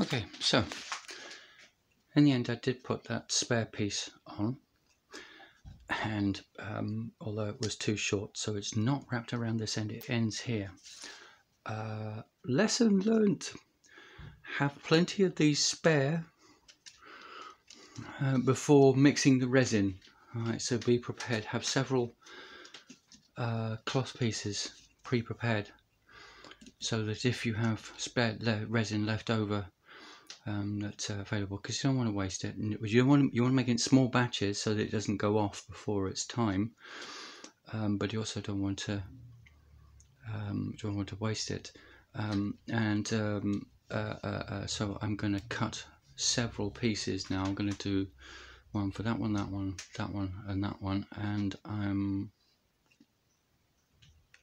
Okay, so in the end I did put that spare piece on and um, although it was too short so it's not wrapped around this end it ends here. Uh, lesson learned. Have plenty of these spare uh, before mixing the resin. Alright so be prepared. Have several uh, cloth pieces pre-prepared so that if you have spare resin left over um, that's uh, available because you don't want to waste it. And you want you want to make it in small batches so that it doesn't go off before it's time, um, but you also don't want to um, don't want to waste it. Um, and um, uh, uh, uh, so I'm going to cut several pieces now. I'm going to do one for that one, that one, that one, and that one, and I'm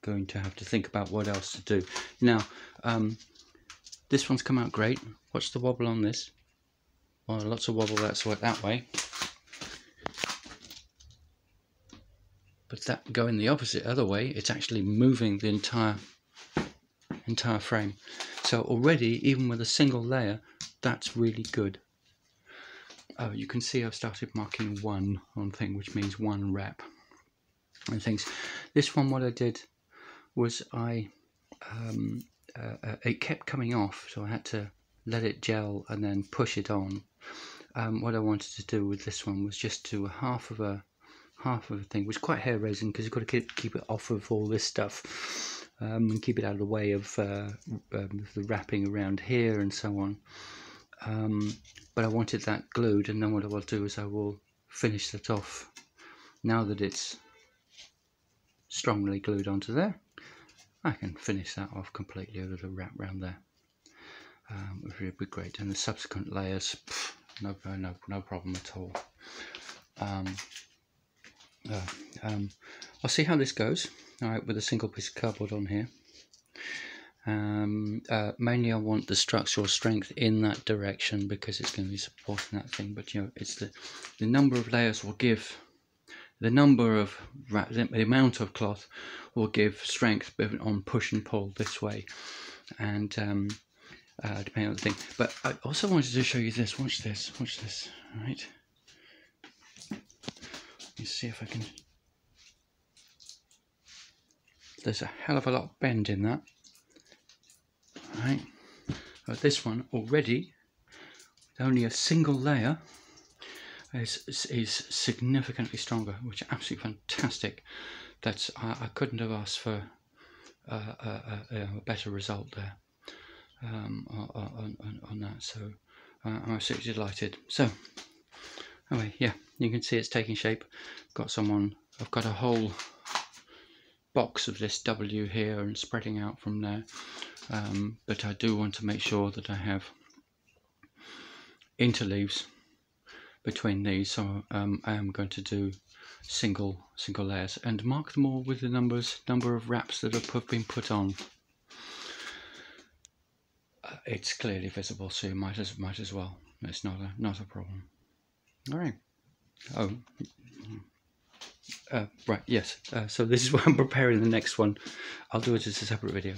going to have to think about what else to do. Now, um, this one's come out great. Watch the wobble on this. Well, lots of wobble that's that way. But that going the opposite other way, it's actually moving the entire entire frame. So already, even with a single layer, that's really good. Uh, you can see I've started marking one on thing, which means one wrap and things. This one, what I did was I um, uh, uh, it kept coming off, so I had to let it gel and then push it on. Um, what I wanted to do with this one was just do a half of a half of a thing, which is quite hair raising because you've got to keep, keep it off of all this stuff um, and keep it out of the way of uh, um, the wrapping around here and so on. Um, but I wanted that glued, and then what I will do is I will finish that off now that it's strongly glued onto there. I can finish that off completely, with a wrap around there, um, which would be great. And the subsequent layers, pff, no, no, no problem at all. Um, uh, um, I'll see how this goes. All right, with a single piece of cardboard on here. Um, uh, mainly, I want the structural strength in that direction because it's going to be supporting that thing. But you know, it's the the number of layers will give the number of the amount of cloth will give strength on push and pull this way. And um, uh, depending on the thing. But I also wanted to show you this. Watch this. Watch this. All right. Let me see if I can. There's a hell of a lot of bend in that. All right. But this one already only a single layer is, is significantly stronger, which is absolutely fantastic. That's I, I couldn't have asked for a, a, a better result there um, on, on, on, that. So uh, I'm absolutely delighted. So anyway, yeah, you can see it's taking shape. Got someone. I've got a whole box of this W here and spreading out from there. Um, but I do want to make sure that I have interleaves between these so um, I am going to do single single layers and mark them all with the numbers number of wraps that have been put on. Uh, it's clearly visible so you might as might as well. It's not a not a problem. All right. Oh. Uh, right yes. Uh, so this is what I'm preparing the next one. I'll do it as a separate video